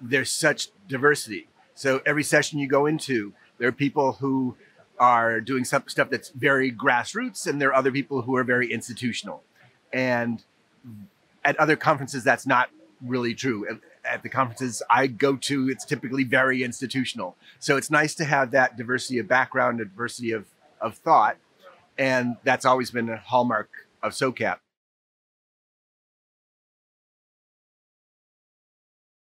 there's such diversity. So every session you go into, there are people who are doing some stuff that's very grassroots, and there are other people who are very institutional. And at other conferences, that's not really true. At, at the conferences I go to, it's typically very institutional. So it's nice to have that diversity of background, diversity of, of thought. And that's always been a hallmark of SOCAP.